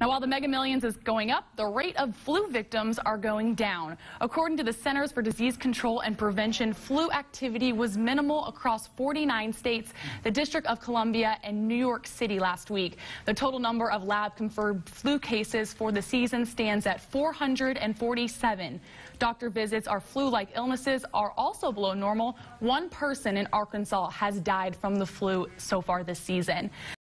Now, while the Mega Millions is going up, the rate of flu victims are going down. According to the Centers for Disease Control and Prevention, flu activity was minimal across 49 states, the District of Columbia, and New York City last week. The total number of lab-confirmed flu cases for the season stands at 447. Doctor visits or flu-like illnesses are also below normal. One person in Arkansas has died from the flu so far this season.